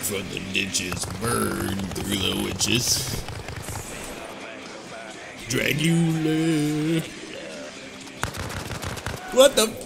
from the niches burn through the witches. Dragula, What the?